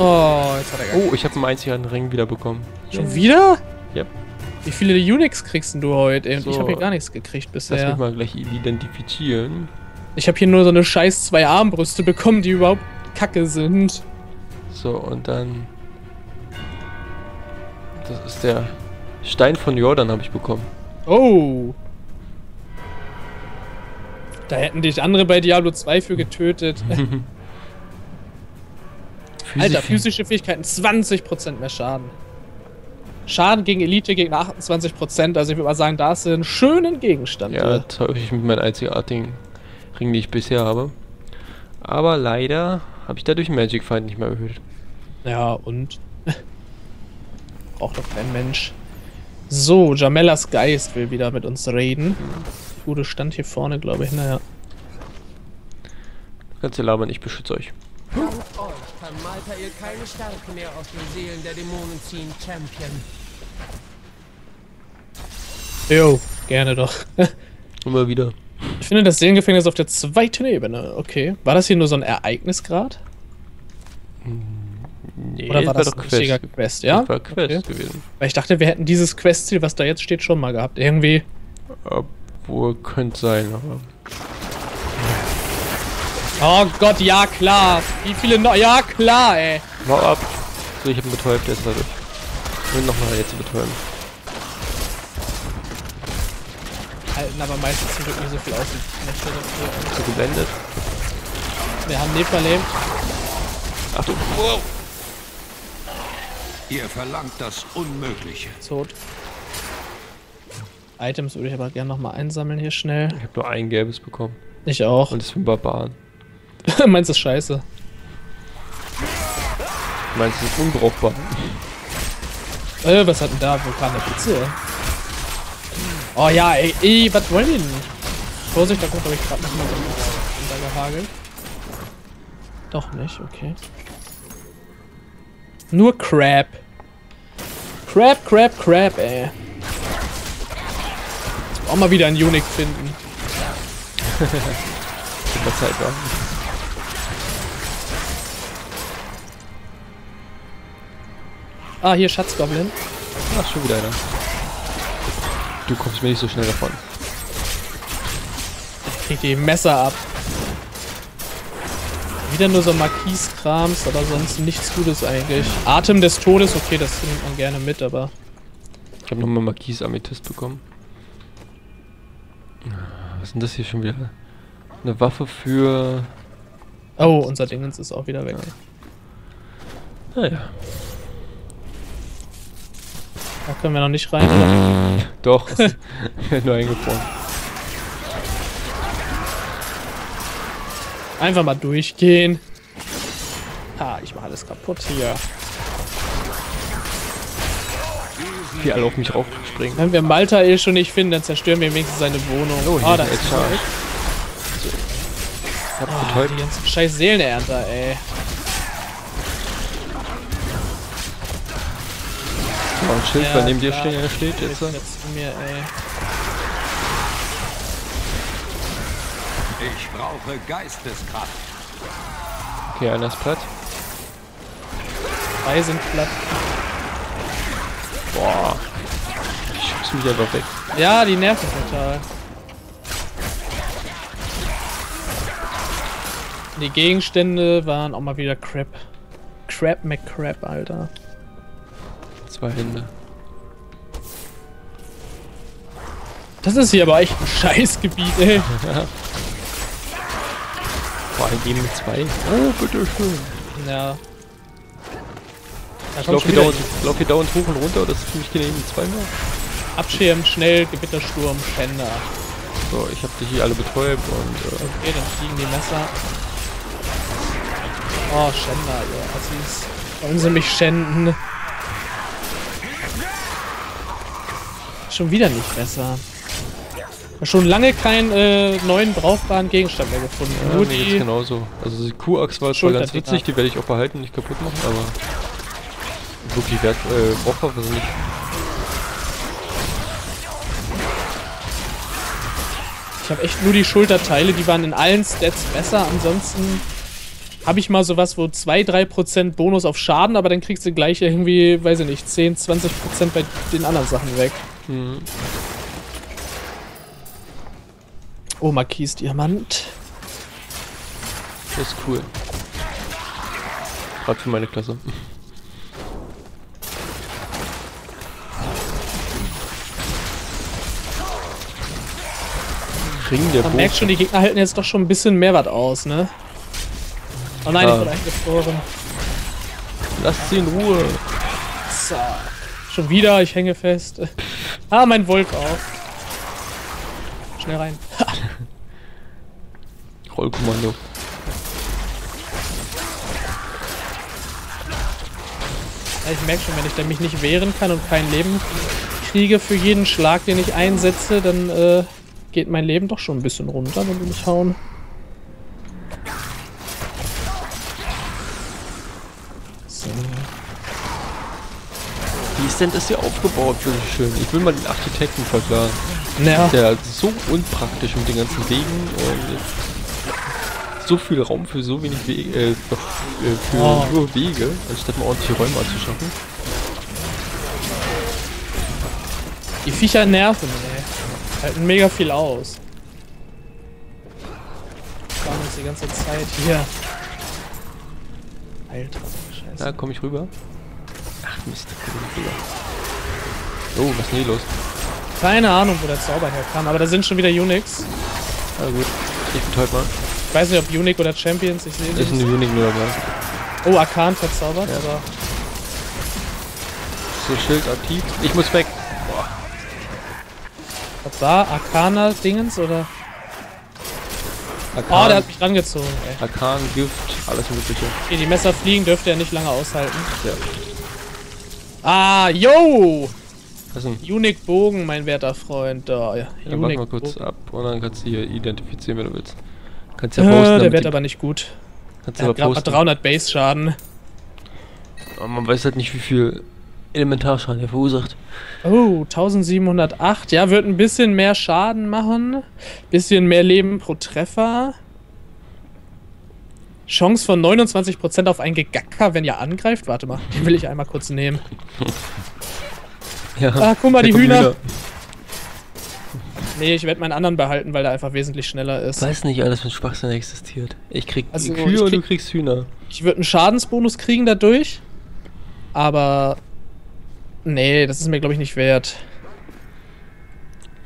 Oh, jetzt hat er gar Oh, ich habe einen einzigen Ring wieder bekommen. Schon wieder? Yep. Wie viele Unix kriegst denn du heute? Ey, und So. ich habe hier gar nichts gekriegt Lass mich bisher. mal gleich identifizieren. Ich habe hier nur so eine scheiß zwei Armbrüste bekommen, die überhaupt kacke sind. So, und dann... Das ist der Stein von Jordan habe ich bekommen. Oh. Da hätten dich andere bei Diablo 2 für getötet. Alter, physische Fähigkeiten 20% mehr Schaden. Schaden gegen Elite-Gegner 28%. Also ich würde mal sagen, da ist ein schönen Gegenstand. Ja, äh. täusche ich mit meinem einzigartigen Ring, den ich bisher habe. Aber leider habe ich dadurch Magic Find nicht mehr erhöht. Ja, und? Braucht doch kein Mensch. So, Jamellas Geist will wieder mit uns reden. Gute stand hier vorne, glaube ich. Naja. Kannst du labern, ich beschütze euch. Kann Maltair keine Stärke mehr aus den Seelen der Dämonen ziehen, Champion. Jo, gerne doch. Immer wieder. Ich finde das Seelengefängnis auf der zweiten Ebene. Okay. War das hier nur so ein Ereignisgrad? Nee, Oder war das doch ein richtiger Quest, ja? Das war Quest Okay. gewesen. Weil ich dachte, wir hätten dieses Questziel, was da jetzt steht, schon mal gehabt. Irgendwie. Obwohl, könnte sein, aber... Oh Gott, ja klar. Wie viele noch? Ja klar, ey. Hau ab! So, ich habe einen betäubt, der ist dadurch. Ich will nochmal jetzt betäuben. Halten aber meistens zum Glück nicht so viel aus. Ich möchte dafür. So geblendet. Wir haben den verlebt. Achtung! Wow! Ihr verlangt das Unmögliche. Tot. Items würde ich aber gerne nochmal einsammeln hier schnell. Ich habe nur ein gelbes bekommen. Ich auch. Und das ist für Barbaren. Meins ist scheiße. Meinst du, es ist unbrauchbar? Äh, was hat denn da? Vulkan der Pizza? Oh ja, ey, ey, was wollen die denn? Vorsicht, da kommt ich gerade nochmal so ein untergehagelt. Doch nicht, okay. Nur Crab. Crab, Crab, Crab, ey. Jetzt auch mal wieder einen Unique finden. In der Zeit war. Ah, hier Schatzgoblin. Ach, schon wieder einer. Du kommst mir nicht so schnell davon. Krieg die Messer ab. Wieder nur so Marquis-Krams, aber sonst nichts Gutes eigentlich. Atem des Todes, okay, das nimmt man gerne mit, aber. Ich habe nochmal Marquis Amethyst bekommen. Was ist denn das hier schon wieder? Eine Waffe für... Oh, unser Dingens ist auch wieder weg. Naja. Da können wir noch nicht rein. Doch. Nur eingefroren. Einfach mal durchgehen. Ha, ich mach alles kaputt hier. Die alle auf mich raufspringen. Wenn wir Malta eh schon nicht finden, dann zerstören wir wenigstens seine Wohnung. Oh, hier Ah, ist da er. Ich hab Ah, betäubt. die ganzen scheiß Seelenernter, ey. Oh, ein Schild, Ja, bei neben dir stehen, steht jetzt. Mir, ey. Ich brauche Geisteskraft. Okay, einer ist platt. Drei sind platt. Boah. Ich schub's mich einfach weg. Ja, die nerven total. Die Gegenstände waren auch mal wieder Crap. Crap McCrap, Alter. Zwei Hände. Das ist hier aber echt ein Scheißgebiet, ey. Vor allem die mit zwei. Oh, bitteschön. Ja. Da Ich kommt lauf schon hier, dauernd, lauf hier dauernd hoch und runter, das ist für mich genehmigt zweimal. Abschirmen, schnell, Gewittersturm, Schänder. So, ich habe die hier alle betäubt und äh, Okay, dann fliegen die Messer. Oh, Schänder, ihr Assis. Wollen sie mich schänden? Schon wieder nicht besser. Schon lange keinen äh, neuen brauchbaren Gegenstand mehr gefunden. ja, Nur geht's die. genauso. Also die Q-Axt war zwar ganz witzig, die werde ich auch behalten, nicht kaputt machen, aber wirklich wert, äh, brauchbar sind nicht. Ich habe echt nur die Schulterteile, die waren in allen Stats besser. Ansonsten habe ich mal sowas, wo 2-3% Bonus auf Schaden, aber dann kriegst du gleich irgendwie, weiß ich nicht, 10, 20% bei den anderen Sachen weg. Mhm. Oh, Marquis Diamant. Das ist cool. Gerade für meine Klasse. Ring der Man Bogen. merkt schon, die Gegner halten jetzt doch schon ein bisschen mehr was aus, ne? Oh nein, Ah. ich wurde eingefroren. Lasst sie in Ruhe. So. Schon wieder, ich hänge fest. Ah, mein Wolf auch. Schnell rein. Rollkommando. Ja, ich merke schon, wenn ich mich nicht wehren kann und kein Leben kriege für jeden Schlag, den ich einsetze, dann äh, geht mein Leben doch schon ein bisschen runter, wenn die mich hauen. Wie ist hier aufgebaut, bitte schön? Ich will mal den Architekten verklagen. Naja, Der ist so unpraktisch mit den ganzen Wegen und so viel Raum für so wenig Wege, äh, äh, für Oh. nur Wege, anstatt mal ordentliche Räume anzuschaffen. die Viecher nerven, ey. Halten mega viel aus. Fahren uns die ganze Zeit hier. Alter, scheiße. Da komme ich rüber. Mist. Oh, was ist denn hier los? Keine Ahnung, wo der Zauber herkam, aber da sind schon wieder Unix. Ah gut, ich betäub mal. Ich weiß nicht, ob Unique oder Champions, ich sehe Ist nicht. ein Unique nur dabei. Oh, Arkan verzaubert, Ja. aber So, Schild aktiv. Ich muss weg. was war? Arcana Dingens oder? Arkan, Oh, der hat mich rangezogen, ey. Arkan, Gift, alles mögliche. Okay, die Messer fliegen dürfte er nicht lange aushalten. Ja. Ah, yo! Was denn? Unique Bogen, mein werter Freund. Da, ja. Ja, warte mal kurz ab und dann kannst du hier identifizieren, wenn du willst. Kannst ja Äh, posten, der wird aber nicht gut. kannst Der aber posten. 300 Base Schaden. Aber man weiß halt nicht, wie viel Elementarschaden er verursacht. Oh, 1708. Ja, wird ein bisschen mehr Schaden machen. Bisschen mehr Leben pro Treffer. Chance von 29% auf einen Gegacker, wenn ihr angreift. Warte mal, den will ich einmal kurz nehmen. Ja. Ah, guck mal, die kommen Hühner. Nee, ich werde meinen anderen behalten, weil der einfach wesentlich schneller ist. Weiß nicht, alles mit Schwachsinn existiert. Ich krieg Also, Kühe ich und du krieg- kriegst Hühner. Ich würde einen Schadensbonus kriegen dadurch. Aber. Nee, das ist mir, glaube ich, nicht wert.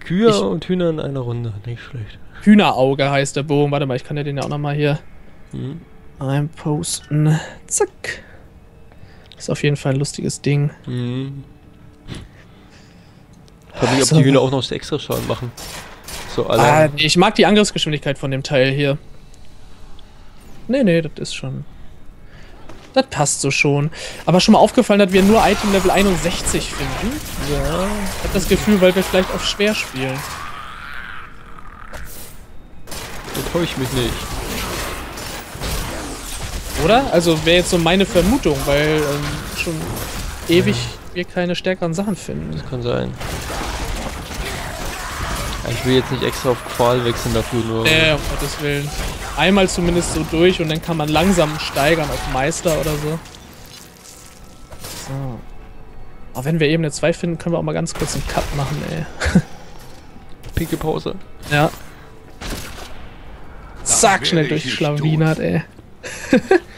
Kühe Ich- und Hühner in einer Runde. Nicht schlecht. Hühnerauge heißt der Bogen. Warte mal, ich kann ja den ja auch nochmal hier Hm. einposten. Zack. Ist auf jeden Fall ein lustiges Ding. Hm. Ich frag mich, ob So. die Hühner auch noch extra Schaden machen. So, alle. Ah, nee, ich mag die Angriffsgeschwindigkeit von dem Teil hier. Nee, nee, das ist schon. Das passt so schon. Aber schon mal aufgefallen, dass wir nur Item Level 61 finden. ja. Ich hab das Gefühl, weil wir vielleicht auf schwer spielen. Enttäusch ich mich nicht. Oder? Also wäre jetzt so meine Vermutung, weil ähm, schon ewig wir keine stärkeren Sachen finden. Das kann sein. Ich will jetzt nicht extra auf Qual wechseln dafür nur. Äh, um Gottes Willen. Einmal zumindest so durch und dann kann man langsam steigern auf Meister oder so. So. Aber wenn wir eben eine 2 finden, können wir auch mal ganz kurz einen Cut machen, ey. Pinke Pause. Ja. Zack, schnell ich durchschlawinert, ey.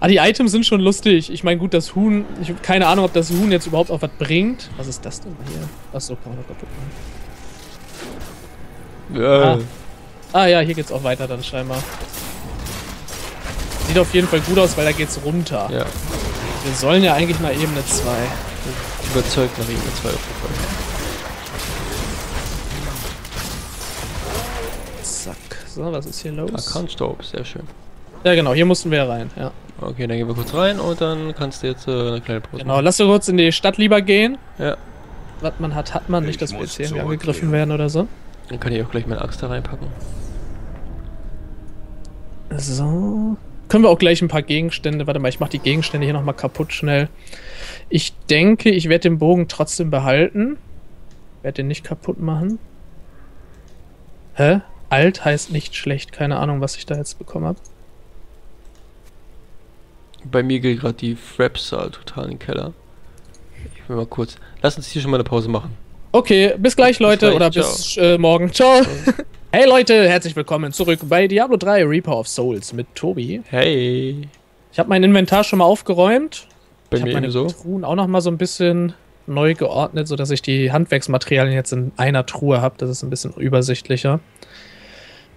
ah, die Items sind schon lustig. Ich meine, gut, das Huhn. Ich habe keine Ahnung, ob das Huhn jetzt überhaupt auch was bringt. Was ist das denn hier? Achso, kann man doch kaputt machen. Ja. Ah. Ah ja, hier geht's auch weiter dann scheinbar. Sieht auf jeden Fall gut aus, weil da geht's runter. Ja. Wir sollen ja eigentlich mal Ebene 2. Überzeugt nach Ebene 2 auf jeden Fall. Zack. So, was ist hier los? Arkanstaub, sehr schön. Ja, genau, hier mussten wir rein, ja. Okay, dann gehen wir kurz rein und dann kannst du jetzt äh, eine kleine Pause Genau, lass doch kurz in die Stadt lieber gehen. Ja. Was man hat, hat man. Nicht, Ich dass wir jetzt irgendwie angegriffen werden oder so. Dann kann ich auch gleich meine Axt da reinpacken. So. Können wir auch gleich ein paar Gegenstände. Warte mal, ich mach die Gegenstände hier nochmal kaputt schnell. Ich denke, ich werde den Bogen trotzdem behalten. Werde den nicht kaputt machen. Hä? Alt heißt nicht schlecht. Keine Ahnung, was ich da jetzt bekommen habe. Bei mir geht gerade die Frapsal total in den Keller. Ich will mal kurz. Lass uns hier schon mal eine Pause machen. Okay, bis gleich, Leute, gleich, oder bis äh, morgen. Ciao. hey Leute, herzlich willkommen zurück bei Diablo 3 Reaper of Souls mit Tobi. Hey. Ich habe mein Inventar schon mal aufgeräumt. Bei ich habe meine ebenso. Truhen auch noch mal so ein bisschen neu geordnet, sodass ich die Handwerksmaterialien jetzt in einer Truhe habe. Das ist ein bisschen übersichtlicher.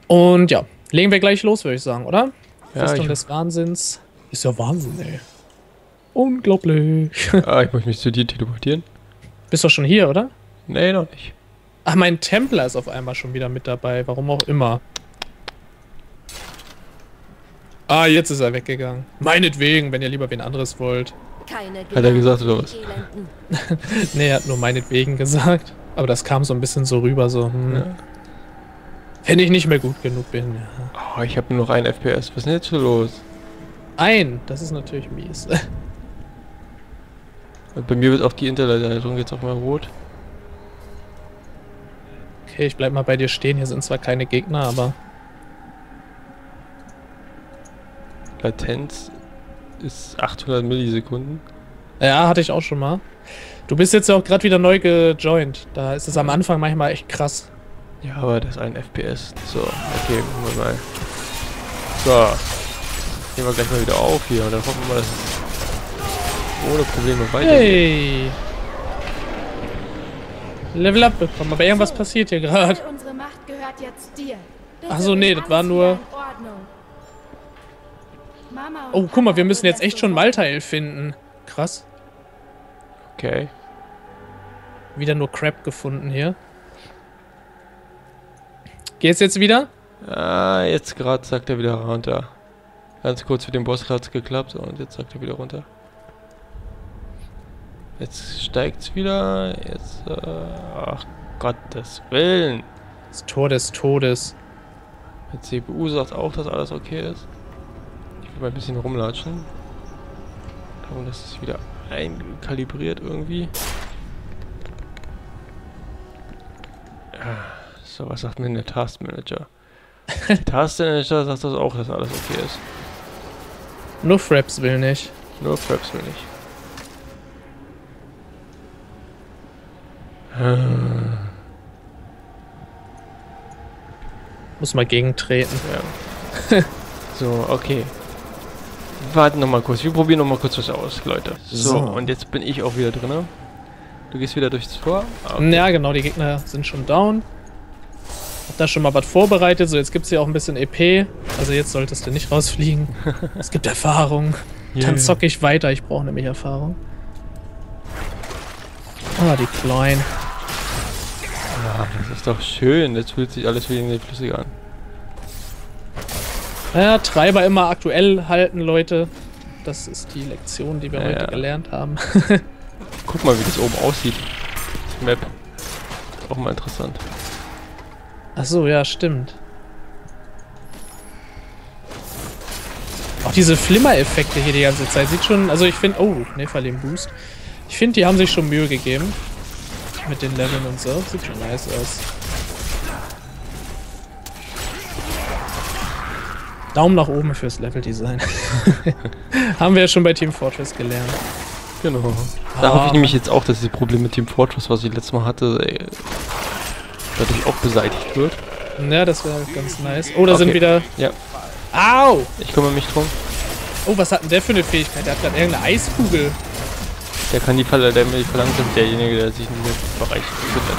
Und ja, legen wir gleich los, würde ich sagen, oder? Ja, Festung des Wahnsinns. Ist ja Wahnsinn, ey. Unglaublich. ah, ich möchte mich zu dir teleportieren. Bist doch schon hier, oder? Nee, noch nicht. Ach, mein Templer ist auf einmal schon wieder mit dabei. Warum auch immer. Ah, jetzt ist er weggegangen. Meinetwegen, wenn ihr lieber wen anderes wollt. Keine Hat er gesagt, oder was? Nee, er hat nur meinetwegen gesagt. Aber das kam so ein bisschen so rüber, so, hm. Ja. Wenn ich nicht mehr gut genug bin, ja. Oh, ich habe nur noch ein FPS. Was ist denn jetzt so los? Ein, das ist natürlich mies. Bei mir wird auch die Internetleitung jetzt auf mal rot. Okay, ich bleib mal bei dir stehen. Hier sind zwar keine Gegner, aber. Latenz ist 800 Millisekunden. Ja, hatte ich auch schon mal. Du bist jetzt ja auch gerade wieder neu gejoint. Da ist es am Anfang manchmal echt krass. Ja, aber das ist ein FPS. So, okay, machen wir mal. So. Nehmen wir gleich mal wieder auf hier und dann hoffen wir mal, dass es ohne Probleme weitergeht. Hey! Level up bekommen, aber irgendwas passiert hier gerade. Unsere Macht gehört jetzt dir. Bitte Ach so, nee, das war nur- Oh, guck mal, wir müssen jetzt echt schon. Maltail finden. Krass. Okay. Wieder nur Crap gefunden hier. Geht's jetzt wieder? Ah, jetzt gerade sagt er wieder runter. Ganz kurz für den Boss hat's geklappt und jetzt sagt er wieder runter. Jetzt steigt's wieder. Jetzt, äh, ach Gottes Willen. Das Tor des Todes. Die CPU sagt auch, dass alles okay ist. Ich will mal ein bisschen rumlatschen. Darum, dass es wieder einkalibriert irgendwie. Ah, So, was sagt denn der Task Manager? der Task Manager sagt das auch, dass alles okay ist. Nur Fraps will nicht. Nur Fraps will nicht. Ah, Muss mal gegentreten. Ja. so, okay. Warten noch mal kurz. Wir probieren noch mal kurz was aus, Leute. So, So. und jetzt bin ich auch wieder drin. Du gehst wieder durchs Tor. Ah, okay. Ja, genau, die Gegner sind schon down. Hab da schon mal was vorbereitet. So, jetzt gibt's hier auch ein bisschen EP. Also jetzt solltest du nicht rausfliegen. es gibt Erfahrung. Dann Yeah. zocke ich weiter. Ich brauche nämlich Erfahrung. Ah, die Kleinen. Ah, das ist doch schön. Jetzt fühlt sich alles wieder flüssig an. Ja, Treiber immer aktuell halten, Leute. Das ist die Lektion, die wir Ja, heute ja. gelernt haben. Guck mal, wie das oben aussieht. Die Map. Auch mal interessant. Ach so, ja, stimmt. Auch diese Flimmer-Effekte hier die ganze Zeit. Sieht schon, also ich finde, oh, Nephalem Boost. Ich finde, die haben sich schon Mühe gegeben. Mit den Leveln und so. Sieht schon nice aus. Daumen nach oben fürs Leveldesign. haben wir ja schon bei Team Fortress gelernt. Genau. Da Ah. hoffe ich nämlich jetzt auch, dass dieses Problem mit Team Fortress, was ich letztes Mal hatte, ey, dadurch auch beseitigt wird. Ja, das wäre ganz nice. Oh, da sind Okay. wieder. Ja. Au! Ich kümmere mich drum. Oh, was hat denn der für eine Fähigkeit? Der hat gerade irgendeine Eiskugel. Der kann die Falle, der mir verlangsamt derjenige, der sich in dem Bereich befindet.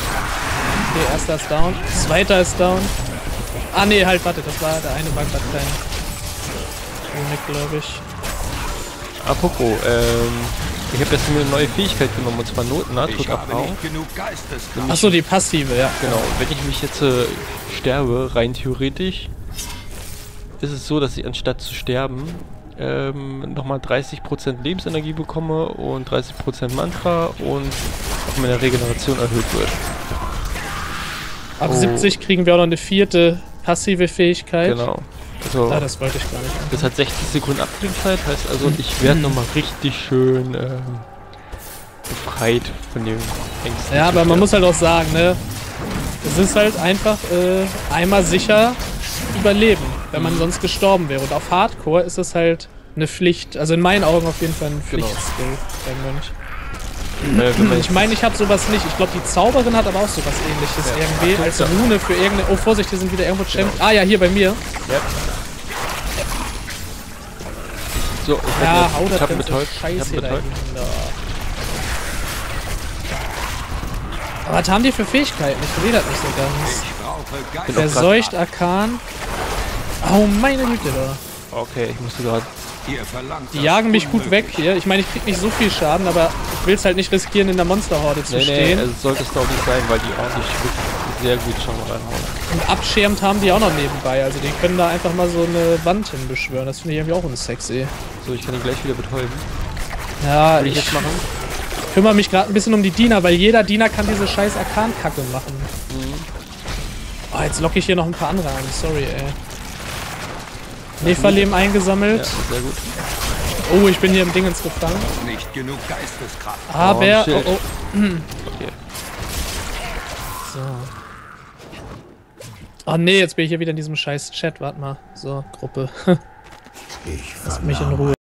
Okay, erster ist down. Zweiter ist down. Ah, nee, halt, warte, das war, der eine war gerade Unique, glaube ich. Apropos, ähm, ich habe jetzt eine neue Fähigkeit genommen, und zwar Not Ich habe Nahtoderfahrung. nicht genug Geisteskraft. Achso, die passive, ja. Genau, und wenn ich mich jetzt äh, sterbe, rein theoretisch, ist es so, dass ich anstatt zu sterben, ähm, nochmal 30% Lebensenergie bekomme und 30% Mantra und auch meine Regeneration erhöht wird. Ab Oh. 70 kriegen wir auch noch eine vierte passive Fähigkeit. Genau. Also, Ah, das wollte ich gar nicht. das hat 60 Sekunden Abklingzeit, heißt also, ich werde nochmal richtig schön ähm, befreit von dem Ängsten. Ja, aber man muss halt auch sagen, ne? Es ist halt einfach äh, einmal sicher überleben, wenn man sonst gestorben wäre. Und auf Hardcore ist es halt eine Pflicht. Also in meinen Augen auf jeden Fall ein Genau. Pflichtskill beim Mönch. Man Ich meine, ich habe sowas nicht. Ich glaube, die Zauberin hat aber auch sowas ähnliches Ja. irgendwie. Achtung, Als Rune für irgendeine. Oh, Vorsicht, hier sind wieder irgendwo Champ. Ah ja, hier bei mir. ja. So, ich Ja, hab, hau ich das hab ganze betäubt. Ich Scheiß hab hier betäubt. dahin. da. Aber was haben die für Fähigkeiten? Ich verstehe das nicht so ganz. Ich brauche Geist. Bin Der auch grad- Seucht Arkan. Oh, meine Güte da. Okay, ich musste gerade. Die jagen mich gut weg hier. Ich meine, ich krieg nicht so viel Schaden, aber ich will es halt nicht riskieren, in der Monsterhorde zu Nee, nee, stehen. also sollte es doch nicht sein, weil die ordentlich wirklich sehr gut schon reinhauen. Und abschirmt haben die auch noch nebenbei. Also die können da einfach mal so eine Wand hinbeschwören. Das finde ich irgendwie auch unsexy. So, ich kann ihn gleich wieder betäuben. Ja, Will ich ich jetzt machen? kümmere mich gerade ein bisschen um die Diener, weil jeder Diener kann diese scheiß Arkan-Kacke machen. Oh, jetzt locke ich hier noch ein paar andere an. Sorry, ey. Neferleben Ja, eingesammelt. sehr gut. Oh, ich bin hier im Dingens gefangen. Nicht genug Geisteskraft. Aber, shit. oh, oh. Okay. So. Oh nee, jetzt bin ich hier wieder in diesem scheiß Chat. Warte mal. So, Gruppe. Lasst mich in Ruhe.